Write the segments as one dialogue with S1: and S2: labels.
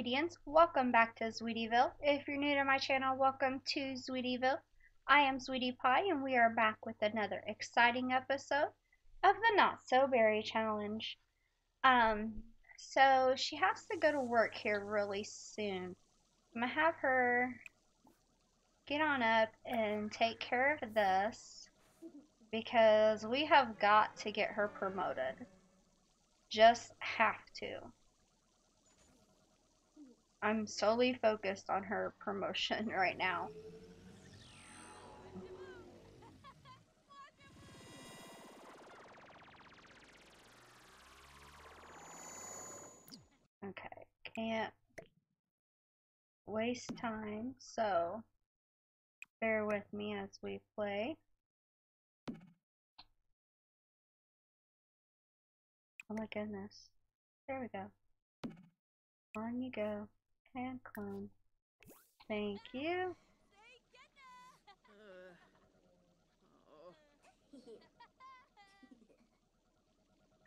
S1: Zweetians, welcome back to Zweetieville. If you're new to my channel, welcome to Zweetieville. I am Zweetie Pie and we are back with another exciting episode of the Not So Berry Challenge. Um, so she has to go to work here really soon. I'm gonna have her get on up and take care of this because we have got to get her promoted. Just have to. I'm solely focused on her promotion right now. Okay, can't waste time, so bear with me as we play. Oh my goodness. There we go. On you go. And clone. Thank you.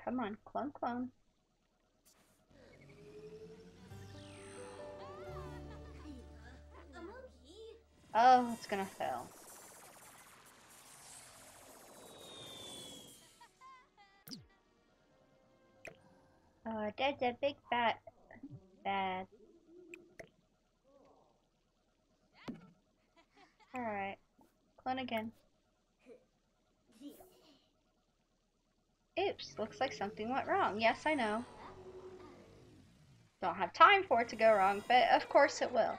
S1: Come on, clone, clone. Oh, it's gonna fail. Oh, that's a big fat bad. Alright. Clone again. Oops, looks like something went wrong. Yes, I know. Don't have time for it to go wrong, but of course it will.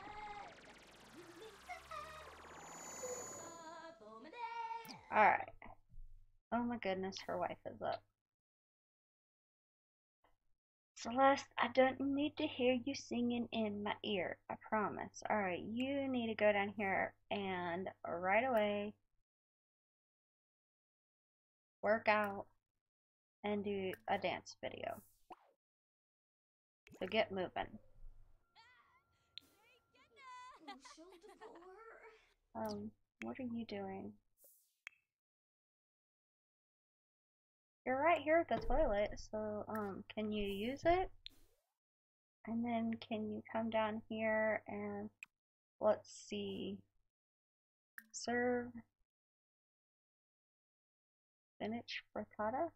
S1: Alright. Oh my goodness, her wife is up. Celeste, I don't need to hear you singing in my ear. I promise. Alright, you need to go down here and right away work out and do a dance video. So get moving. Um, what are you doing? You're right here at the toilet, so um, can you use it? And then can you come down here and let's see, serve spinach frittata?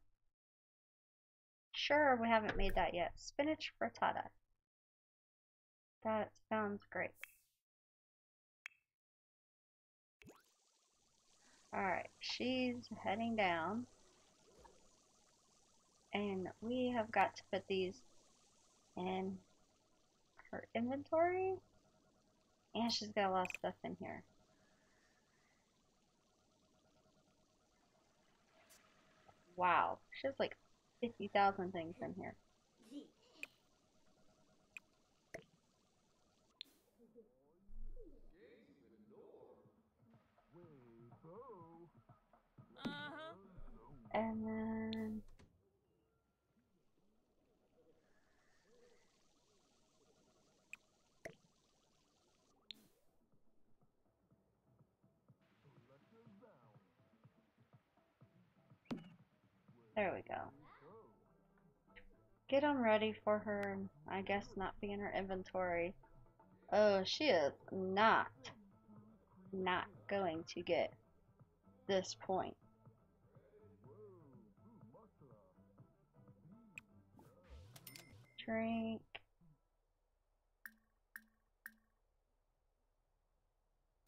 S1: Sure, we haven't made that yet. Spinach frittata. That sounds great. Alright, she's heading down and we have got to put these in her inventory. And she's got a lot of stuff in here. Wow. She has like 50,000 things in here. Uh-huh. And then There we go. Get them ready for her, I guess not be in her inventory. Oh, she is not, not going to get this point. Drink.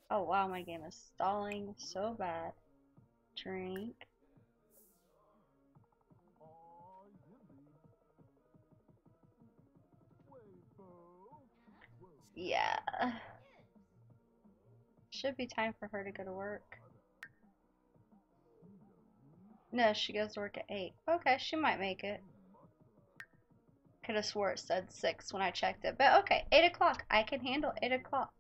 S1: Oh wow, my game is stalling so bad. Drink. Yeah. Should be time for her to go to work. No, she goes to work at 8. Okay, she might make it. Could have swore it said 6 when I checked it. But okay, 8 o'clock. I can handle 8 o'clock.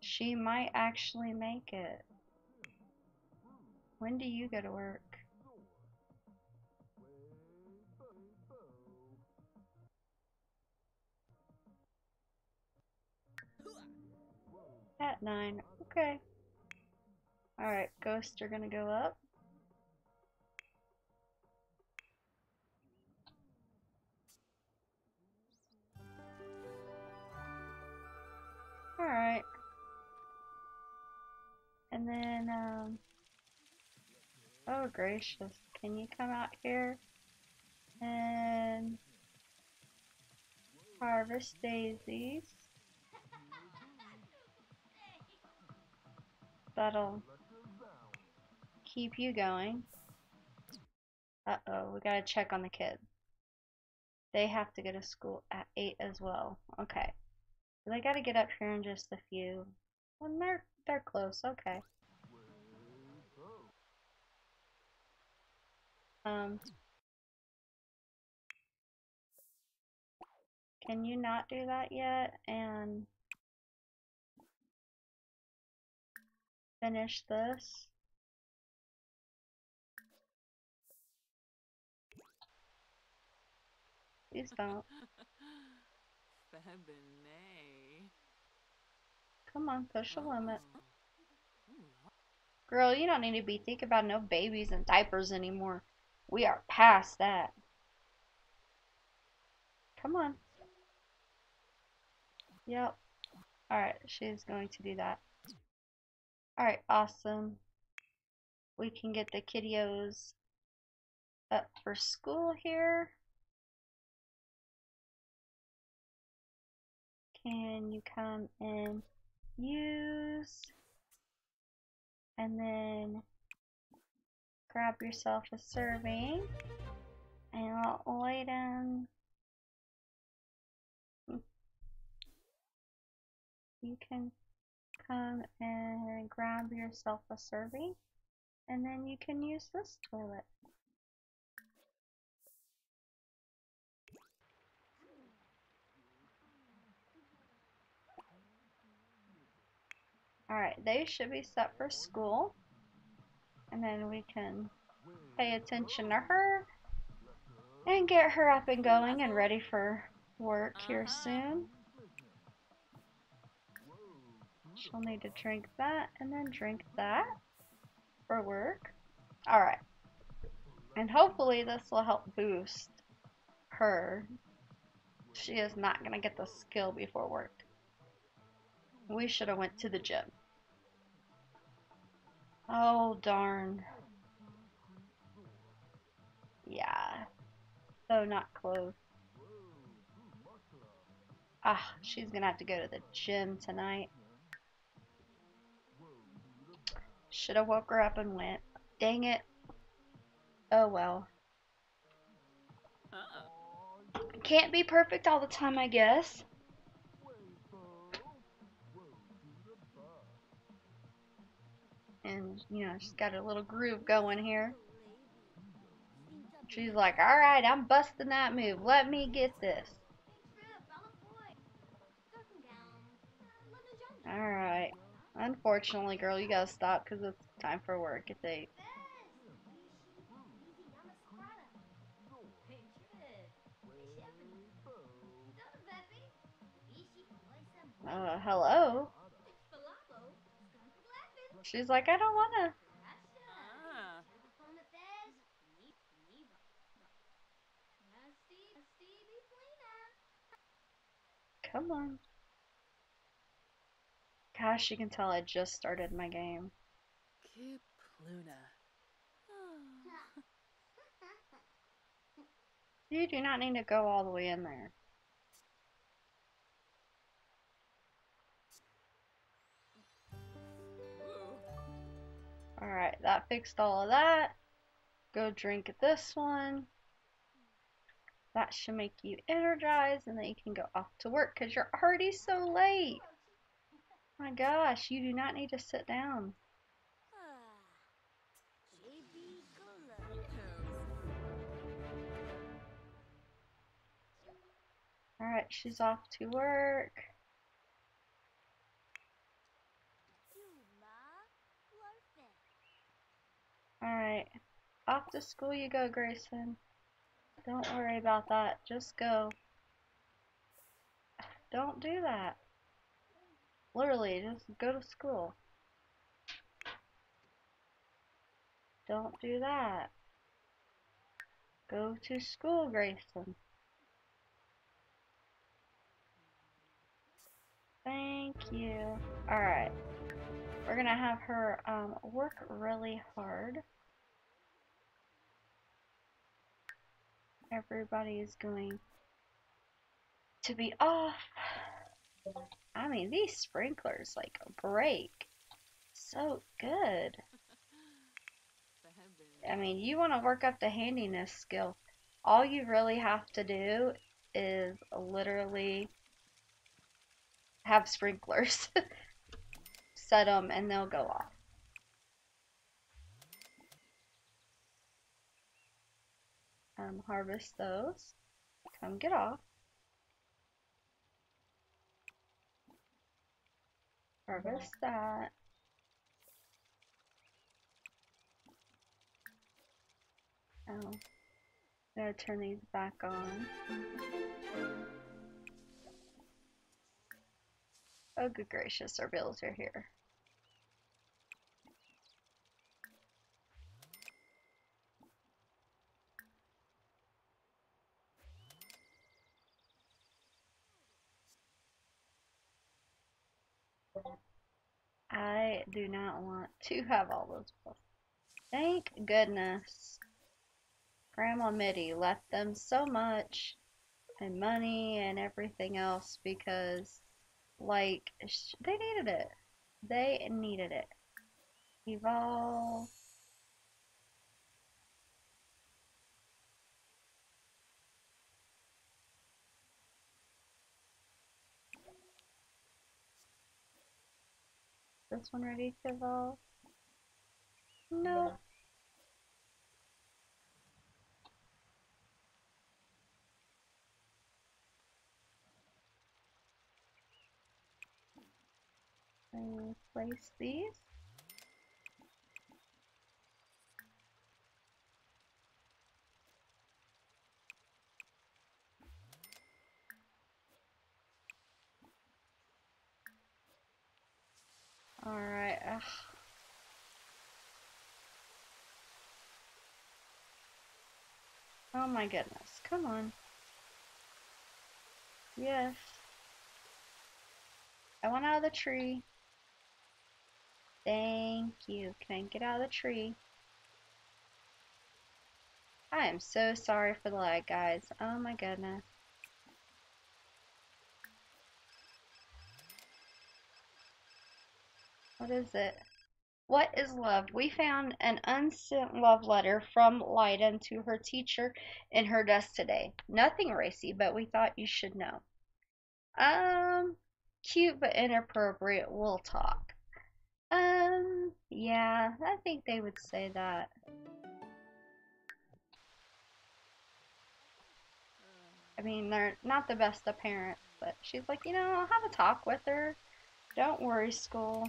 S1: She might actually make it. When do you go to work? At 9. Okay. Alright, ghosts are gonna go up. Alright. And then, um... Oh, gracious. Can you come out here? And... Harvest daisies. That'll keep you going. Uh-oh, we gotta check on the kids. They have to go to school at 8 as well. Okay. So they gotta get up here in just a few. And they're, they're close, okay. Um, can you not do that yet and finish this? Please don't. Come on, push the limit. Girl, you don't need to be thinking about no babies and diapers anymore. We are past that. Come on. Yep. Alright, she's going to do that. Alright, awesome. We can get the kiddios up for school here. Can you come and use and then grab yourself a serving and I'll lay down hmm. you can come and grab yourself a serving and then you can use this toilet Alright, they should be set for school. And then we can pay attention to her and get her up and going and ready for work here soon. She'll need to drink that and then drink that for work. Alright. And hopefully this will help boost her. She is not going to get the skill before work. We should have went to the gym. Oh, darn. Yeah. So not close. Ah, she's gonna have to go to the gym tonight. Should have woke her up and went. Dang it. Oh well. Can't be perfect all the time, I guess. and you know she's got a little groove going here. She's like, all right, I'm busting that move. Let me get this. All right. Unfortunately, girl, you gotta stop because it's time for work. It's eight. Uh, hello? She's like, I don't wanna. Come on. Gosh, you can tell I just started my game. Keep, Luna. You do not need to go all the way in there. Alright, that fixed all of that. Go drink this one. That should make you energized and then you can go off to work because you're already so late. My gosh, you do not need to sit down. Alright, she's off to work. Alright. Off to school you go, Grayson. Don't worry about that. Just go. Don't do that. Literally, just go to school. Don't do that. Go to school, Grayson. Thank you. Alright. we're gonna have her um, work really hard. Everybody is going to be off. I mean, these sprinklers like break so good. I mean, you want to work up the handiness skill. All you really have to do is literally have sprinklers. Set them and they'll go off. Um, harvest those. Come get off. Harvest that. Oh. gonna turn these back on. Oh good gracious, our bills are here. I do not want to have all those bills. Thank goodness. Grandma Mitty left them so much and money and everything else because, like, they needed it. They needed it. Evolve. This one ready to evolve? No. And place these. Alright. Oh Oh my goodness. Come on. Yes. I want out of the tree. Thank you. Can I get out of the tree? I am so sorry for the lag, guys. Oh my goodness. What is it? What is love? We found an unsent love letter from Lydon to her teacher in her desk today. Nothing racy, but we thought you should know. Um, cute but inappropriate. We'll talk. Um, yeah, I think they would say that. I mean, they're not the best of parents, but she's like, you know, I'll have a talk with her. Don't worry, school.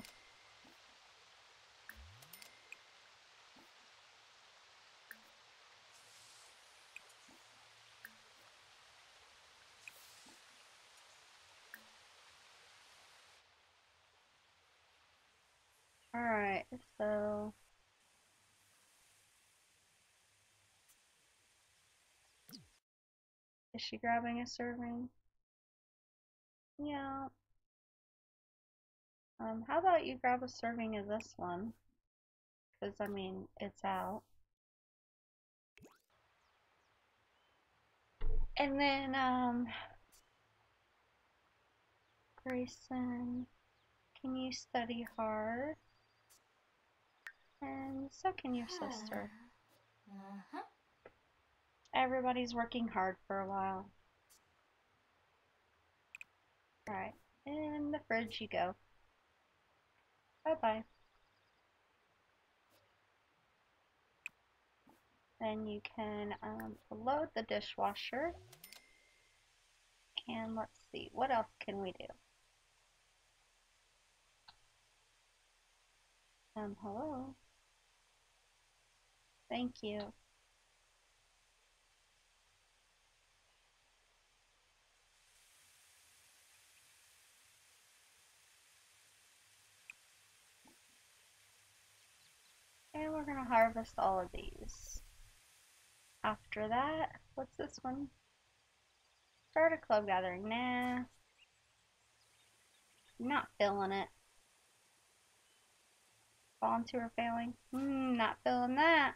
S1: Alright, so... Is she grabbing a serving? Yeah. Um, how about you grab a serving of this one? Because, I mean, it's out. And then, um... Grayson, can you study hard? And so can your sister.
S2: Uh-huh.
S1: Everybody's working hard for a while. Alright, in the fridge you go. Bye-bye. Then you can um, load the dishwasher. And let's see, what else can we do? Um, hello? Thank you. We're gonna harvest all of these. After that, what's this one? Start a club gathering. Nah. Not feeling it. Volunteer failing. Hmm, not feeling that.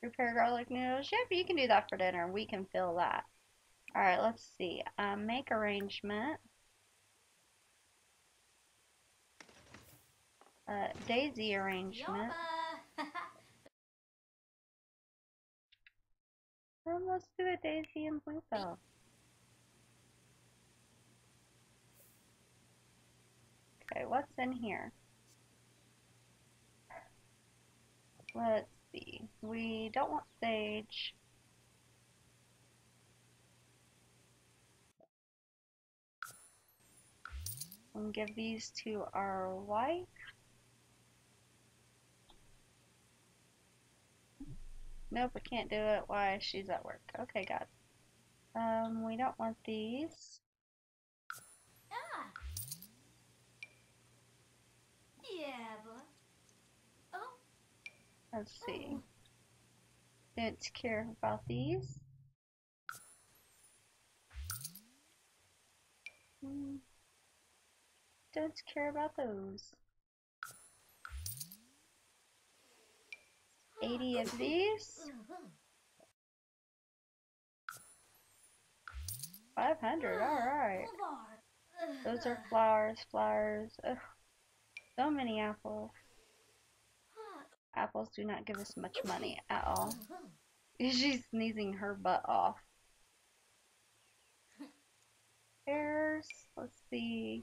S1: Prepare garlic noodles. Yep, you can do that for dinner. We can fill that. Alright, let's see. Um, make arrangement. Uh, daisy arrangement. Then let's do a daisy and bluebell. Okay, what's in here? Let's see. We don't want sage. We'll give these to our wife. Nope, I can't do it. Why? She's at work. Okay, got it. Um, we don't want these.
S2: Ah. Yeah, but. Oh.
S1: Let's see. Didn't care about these. Hmm. Don't care about those. 80 of these. 500, alright. Those are flowers, flowers. Ugh. So many apples. Apples do not give us much money at all. She's sneezing her butt off. Pears, let's see.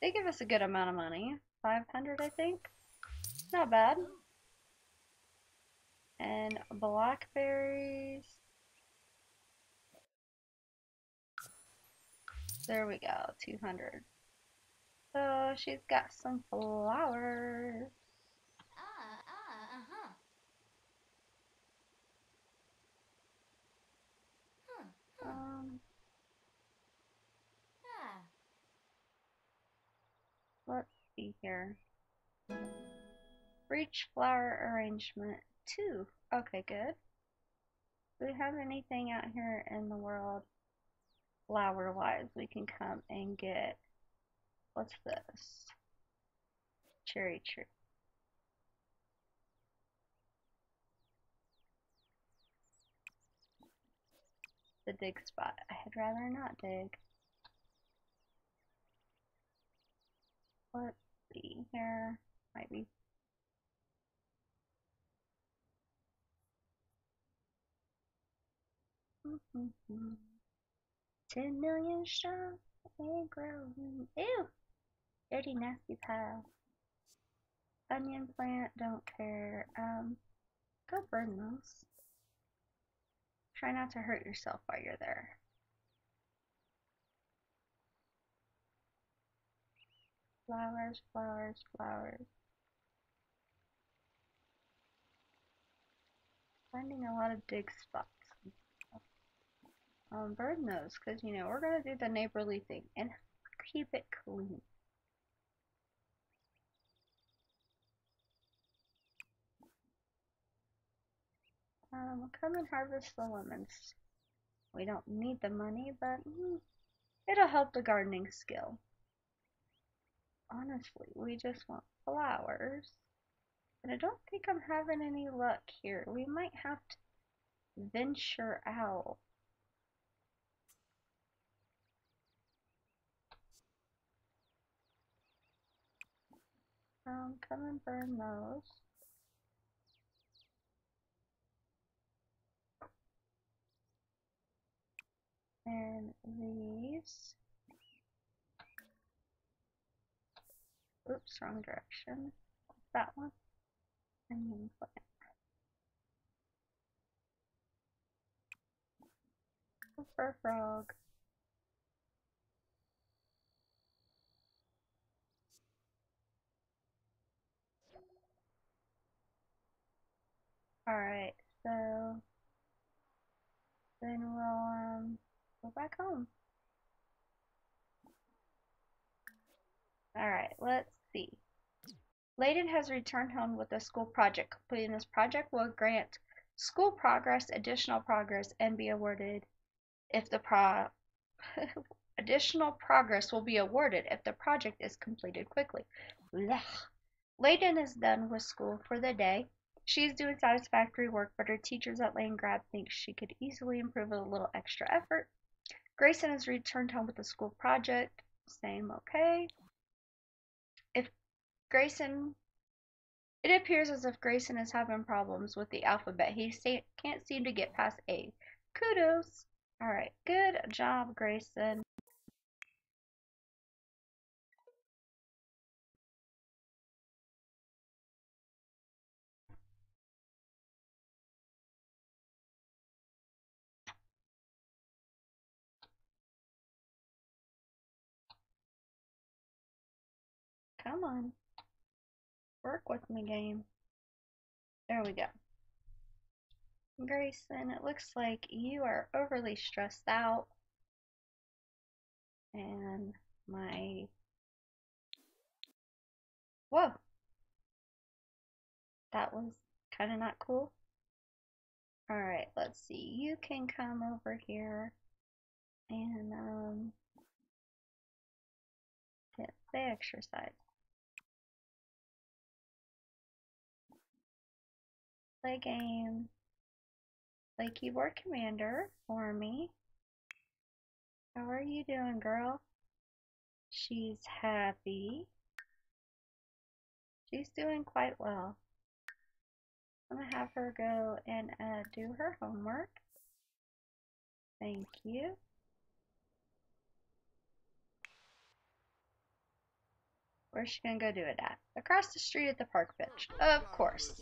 S1: They give us a good amount of money. 500 I think. Not bad. And blackberries. There we go, 200. So she's got some flowers.
S2: Ah, ah, uh-huh. Huh, huh.
S1: Um,
S2: Ah.
S1: let's see here. Breach flower arrangement two. Okay, good. Do we have anything out here in the world flower wise we can come and get? What's this? Cherry tree. The dig spot. I'd rather not dig. Let's see here. Might be Ten million strong and growing. Ew! Dirty nasty pile. Onion plant, don't care. Um, go burn those. Try not to hurt yourself while you're there. Flowers, flowers, flowers. Finding a lot of dig spots. Um, burn those, because, you know, we're to do the neighborly thing and keep it clean. Um, come and harvest the lemons. We don't need the money, but mm, it'll help the gardening skill. Honestly, we just want flowers. And I don't think I'm having any luck here. We might have to venture out. Um, come and burn those. And these. Oops, wrong direction. That one. And then plant. For frog. Alright, so then we'll um go back home. Alright, let's see. Layden has returned home with a school project. Completing this project will grant school progress, additional progress, and be awarded if the pro Additional progress will be awarded if the project is completed quickly. Layden is done with school for the day. She is doing satisfactory work, but her teachers at Landgrab think she could easily improve with a little extra effort. Grayson has returned home with a school project. Same, okay. If Grayson, it appears as if Grayson is having problems with the alphabet. He can't seem to get past A. Kudos. All right, good job, Grayson. On. Work with me, game. There we go. Grayson, it looks like you are overly stressed out. And my. Whoa! That was kind of not cool. Alright, let's see. You can come over here and um, get the exercise. Play game. Play keyboard commander for me. How are you doing, girl? She's happy. She's doing quite well. I'm gonna have her go and uh, do her homework. Thank you. Where's she gonna go do it at? Across the street at the park bench. Of course.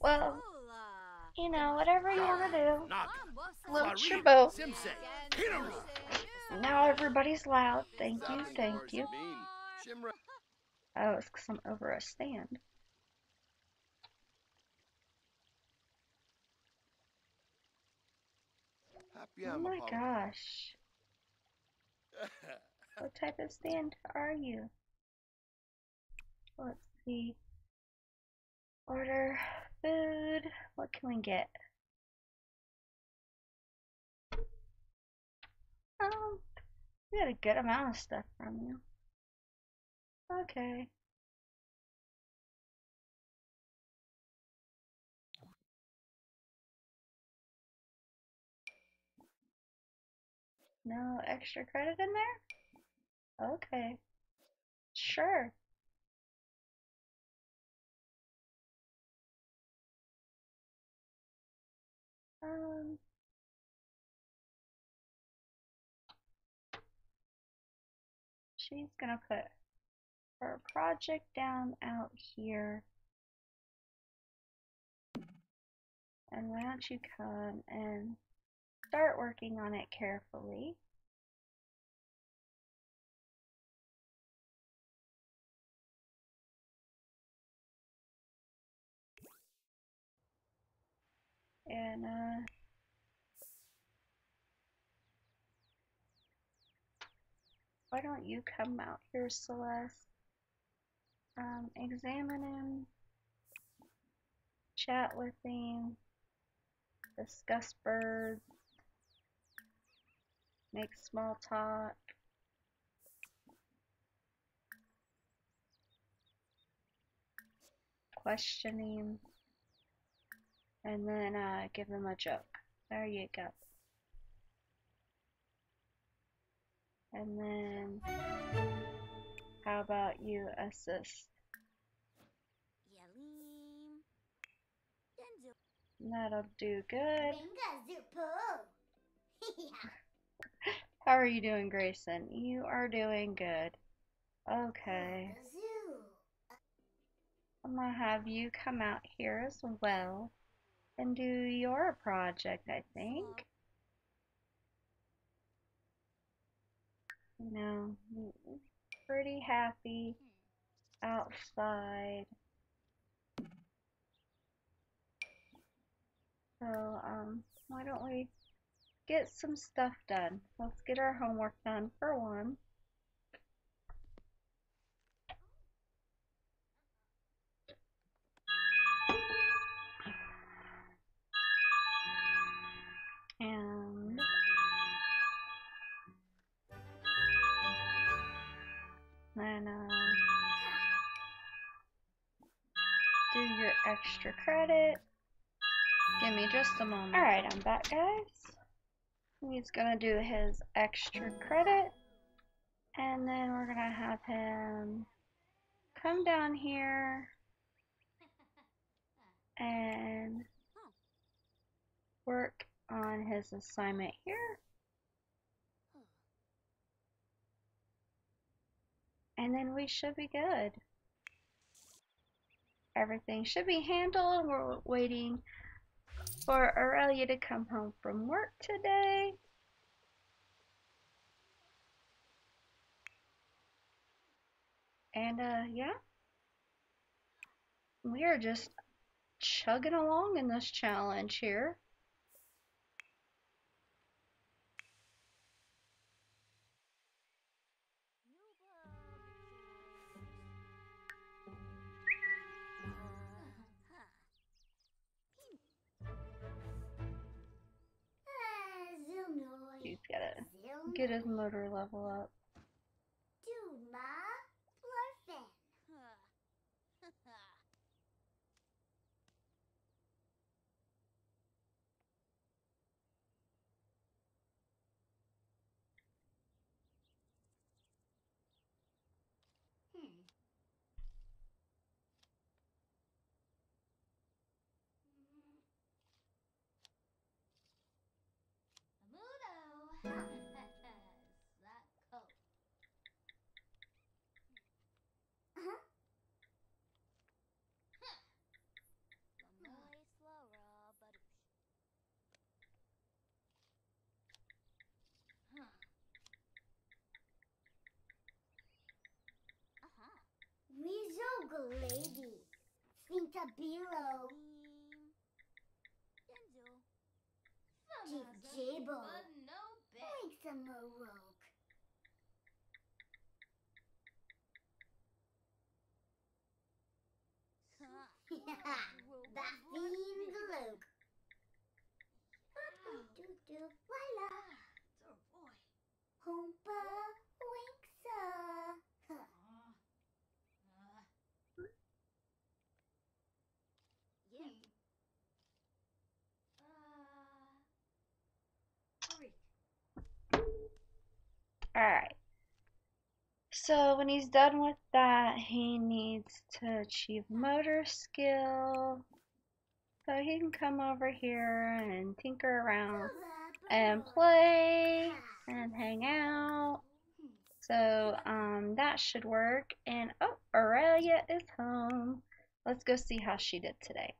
S1: Well, you know, whatever you wanna do. Float your boat. Now everybody's loud. Thank you, thank you. Oh, it's 'cause I'm over a stand. Oh my gosh. What type of stand are you? Let's see. Order food. What can we get? Um, we got a good amount of stuff from you. Okay. No extra credit in there? Okay. Sure. Um. She's gonna put her project down out here. And why don't you come and start working on it carefully. And uh why don't you come out here, Celeste? Um, examine him, chat with him, discuss birds, make small talk. Questioning, and then uh, give them a joke. There you go. And then, how about you assist? That'll do good. How are you doing, Grayson? You are doing good. Okay. I'm gonna have you come out here as well and do your project, I think. You know, pretty happy outside. So, um, why don't we get some stuff done? Let's get our homework done for one. And uh, do your extra credit. Give me just a moment. Alright, I'm back, guys. He's gonna do his extra credit. And then we're gonna have him come down here. And work on his assignment here. And then we should be good. Everything should be handled. We're waiting for Aurelia to come home from work today. And uh, yeah, we are just chugging along in this challenge here. Get his motor level up.
S2: Mizoga lady. Finta Bilo. Chief Jabo. Makes a Morok. Baffin Gloke. Do do voila. Hompa
S1: Alright. So when he's done with that, he needs to achieve motor skill. So he can come over here and tinker around and play and hang out. So um, that should work. And oh, Aurelia is home. Let's go see how she did today.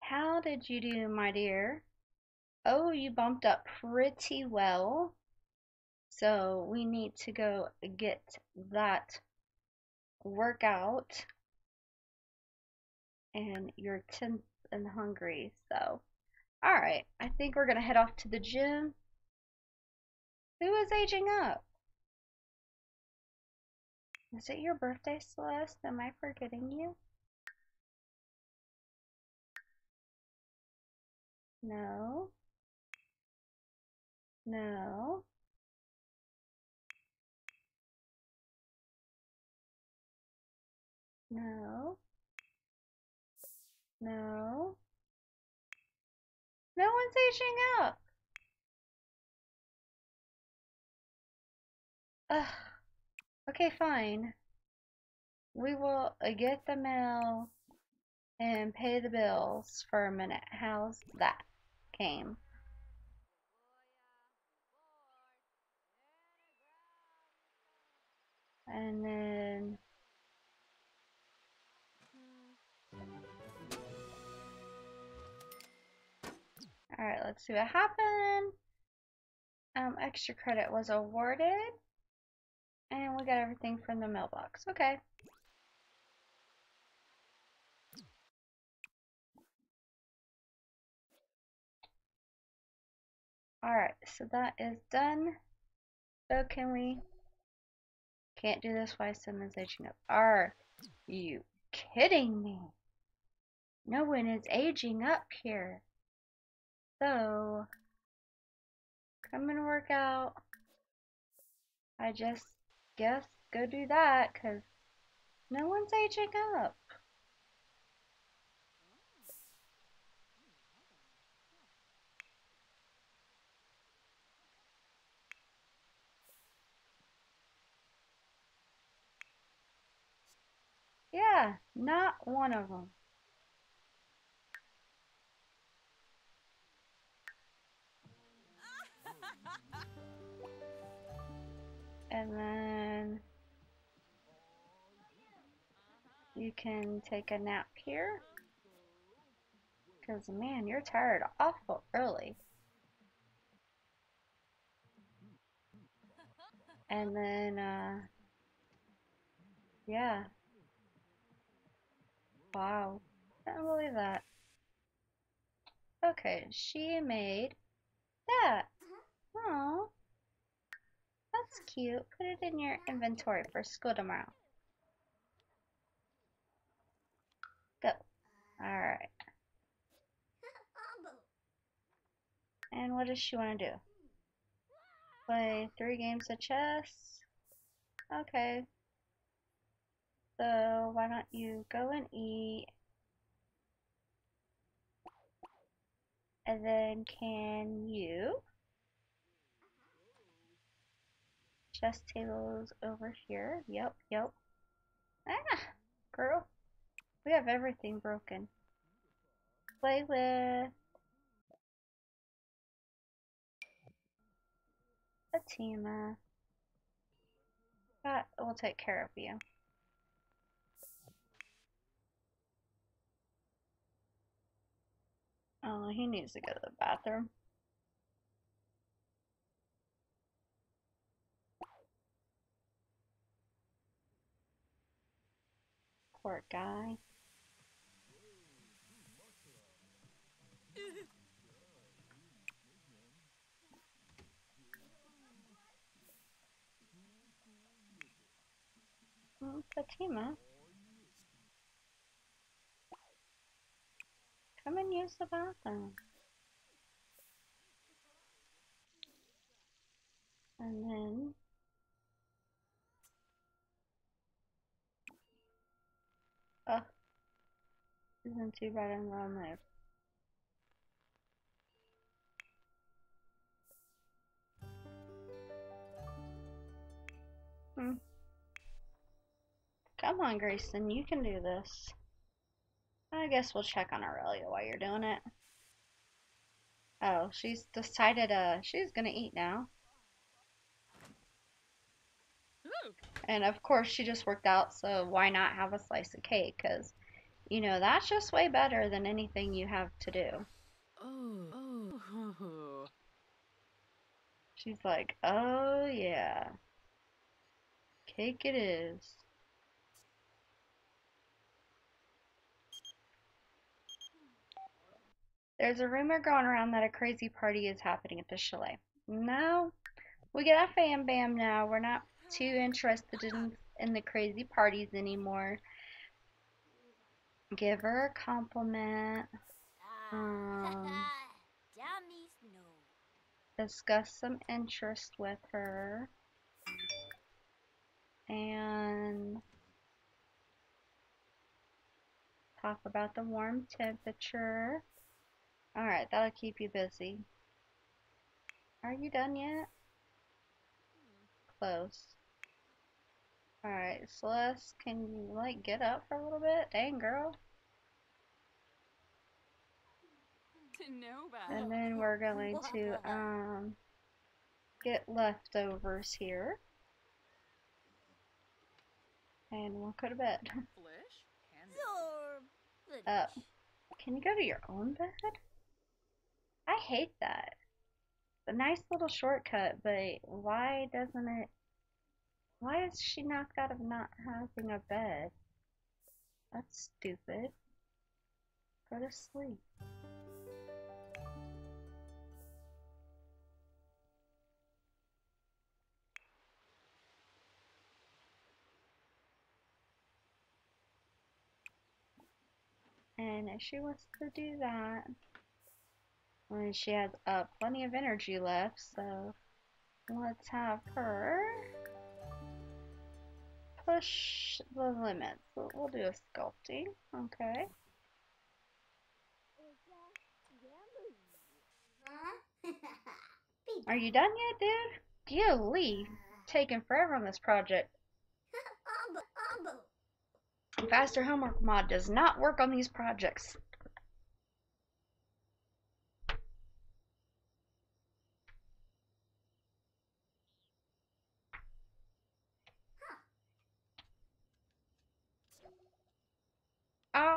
S1: How did you do, my dear? Oh, you bumped up pretty well. So we need to go get that workout. And you're 10th and hungry, so. Alright, I think we're going to head off to the gym. Who is aging up? Is it your birthday, Celeste? Am I forgetting you? No. No. No. No. No one's aging up. Ugh. Okay, fine. We will uh, get the mail and pay the bills for a minute. How's that came? And then Alright, let's see what happened. Um, extra credit was awarded. And we got everything from the mailbox. Okay. Alright, so that is done. So can we... Can't do this while someone's aging up. Are you kidding me? No one is aging up here. So, come and work out. I just guess go do that because no one's aging up. Yeah, not one of them. And then you can take a nap here. Because, man, you're tired awful early. And then, uh, yeah. Wow. I can't believe that. Okay, she made that. Oh, that's cute. Put it in your inventory for school tomorrow. Go. Alright. And what does she want to do? Play three games of chess? Okay. So, why don't you go and eat? And then can you? Chess tables over here. Yep, yep. Ah, girl. We have everything broken. Play with Fatima. That will take care of you. Oh, he needs to go to the bathroom. Poor guy. Fatima. Come and use the bathroom. And then Oh isn't too bad in the move. Hmm. Come on, Grayson, you can do this. I guess we'll check on Aurelia while you're doing it. Oh, she's decided uh she's gonna eat now. And of course she just worked out, so why not have a slice of cake? Cause you know that's just way better than anything you have to do.
S3: Oh, oh,
S1: She's like, oh yeah, cake it is. There's a rumor going around that a crazy party is happening at the chalet. No, we get a fam bam now. We're not too interested in, in the crazy parties anymore. Give her a compliment. Um, discuss some interest with her. And talk about the warm temperature. Alright, that'll keep you busy. Are you done yet? Close. Alright, Celeste, can you like get up for a little bit? Dang girl.
S3: To know about
S1: And then we're going to um get leftovers here. And we'll go to bed.
S3: Flish? Can
S2: Zor.
S1: Uh, can you go to your own bed? I hate that. A nice little shortcut, but why doesn't it? Why is she knocked out of not having a bed? That's stupid. Go to sleep. And if she wants to do that, well, she has uh, plenty of energy left, so let's have her push the limits. We'll, we'll do a sculpting, okay? Are you done yet, dude? Dear Lee, taking forever on this project. Faster homework mod does not work on these projects.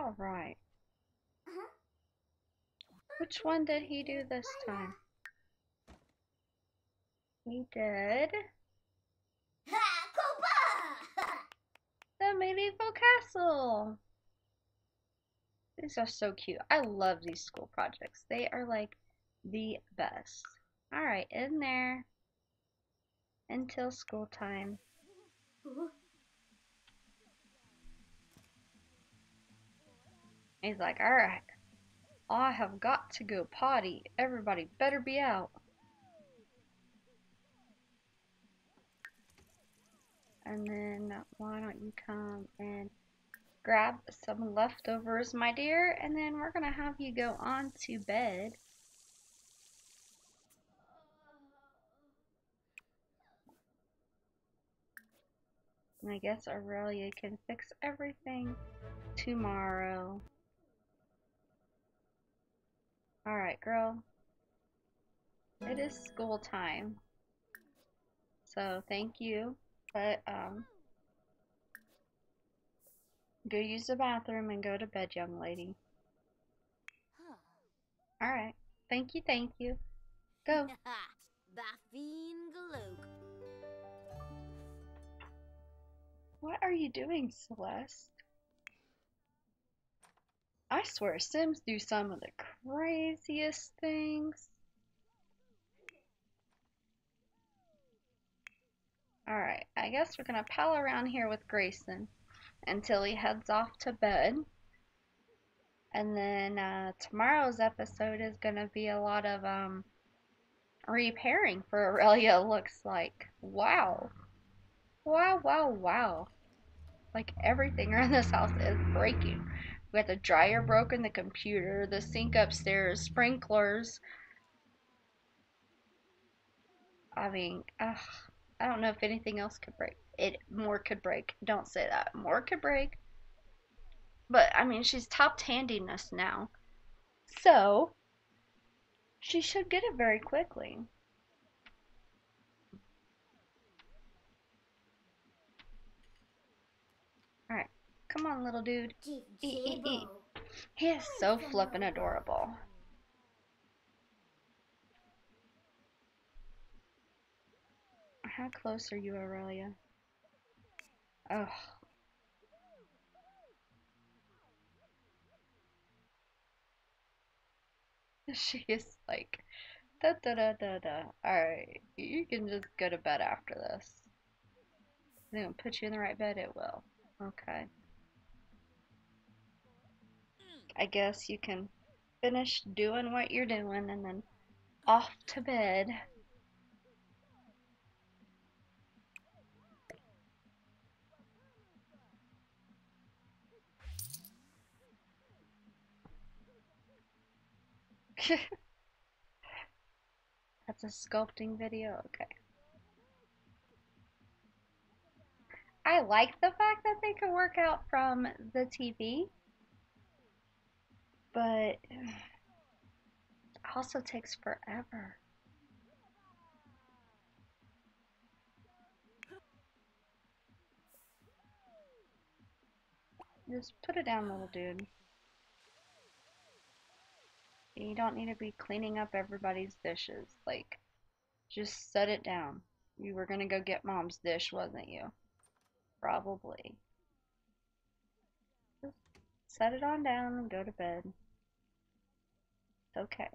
S1: All right.
S2: Uh-huh.
S1: Which one did he do this time? He did the medieval castle. These are so cute. I love these school projects. They are like the best. All right, in there until school time. He's like, all right, I have got to go potty. Everybody better be out. And then why don't you come and grab some leftovers, my dear, and then we're gonna have you go on to bed. And I guess Aurelia can fix everything tomorrow. Alright, girl. It is school time. So thank you. But um go use the bathroom and go to bed, young lady. Alright. Thank you, thank you. Go. What are you doing, Celeste? I swear Sims do some of the craziest things. Alright, I guess we're gonna pal around here with Grayson until he heads off to bed. And then uh, tomorrow's episode is gonna be a lot of um, repairing for Aurelia, looks like. Wow. Wow, wow, wow. Like everything around this house is breaking. We got the dryer broken, the computer, the sink upstairs, sprinklers. I mean, ugh, I don't know if anything else could break. It more could break. Don't say that. More could break. But I mean, she's top handing us now, so she should get it very quickly. Alright, come on, little dude. He is so flippin' adorable. How close are you, Aurelia? Oh. She is like, da da da da da. Alright, you can just go to bed after this. They gonna put you in the right bed? It will. Okay. I guess you can finish doing what you're doing and then off to bed. That's a sculpting video? Okay. I like the fact that they can work out from the TV, but it also takes forever. Just put it down, little dude. You don't need to be cleaning up everybody's dishes. Like, just set it down. You were gonna go get mom's dish, wasn't you? Probably. Set it on down and go to bed. It's okay.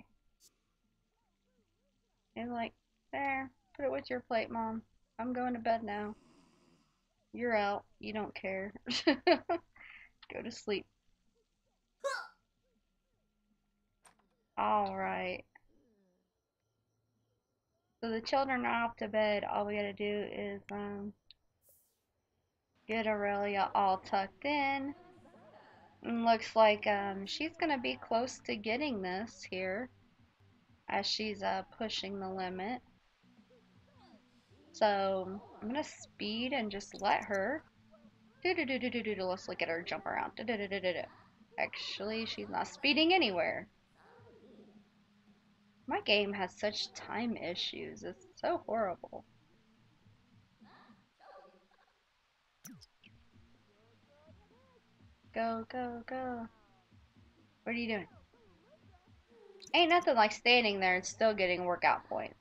S1: And like, there, put it with your plate, mom. I'm going to bed now. You're out. You don't care. go to sleep. All right. So the children are off to bed. All we gotta do is um get Aurelia all tucked in. And looks like um she's gonna be close to getting this here as she's uh pushing the limit. So I'm gonna speed and just let her. Do do do do do do. Let's look at her jump around. Do do do do do. Actually, she's not speeding anywhere. My game has such time issues. It's so horrible. Go, go, go. What are you doing? Ain't nothing like standing there and still getting workout point.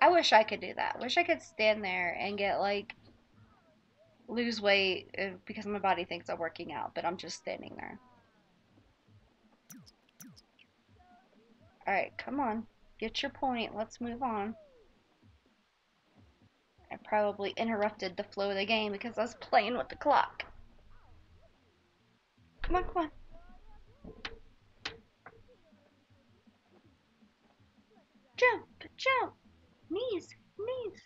S1: I wish I could do that. Wish I could stand there and get like lose weight uh, because my body thinks I'm working out, but I'm just standing there. Alright, come on. Get your point. Let's move on. I probably interrupted the flow of the game because I was playing with the clock. Come on, come on. Jump, jump. Knees, knees.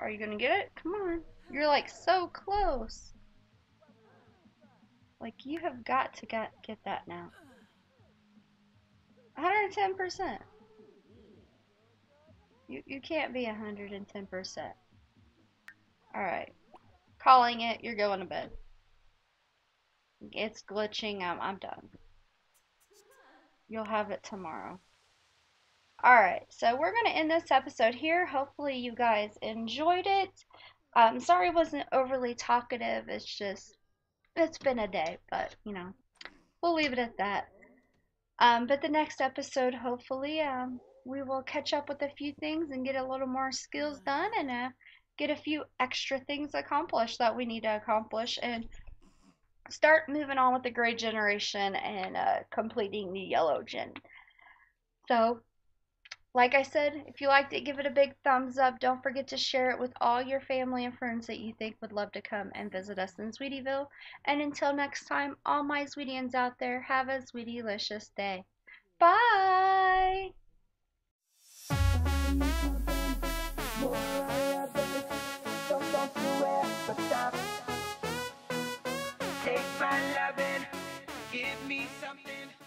S1: Are you gonna get it? Come on. You're like so close. Like you have got to get, get that now. 110%. You, you can't be 110%. Alright. Calling it. You're going to bed. It's glitching. I'm, I'm done. You'll have it tomorrow. Alright, so we're going to end this episode here. Hopefully you guys enjoyed it. Um, sorry I wasn't overly talkative. It's just, it's been a day, but, you know, we'll leave it at that. Um, but the next episode, hopefully, um, we will catch up with a few things and get a little more skills done and uh, get a few extra things accomplished that we need to accomplish and start moving on with the gray generation and uh, completing the yellow gen. So, like I said, if you liked it, give it a big thumbs up. Don't forget to share it with all your family and friends that you think would love to come and visit us in Zweetieville. And until next time, all my Zweetians out there, have a Zweetielicious day. Bye!
S4: Take my loving, give me something.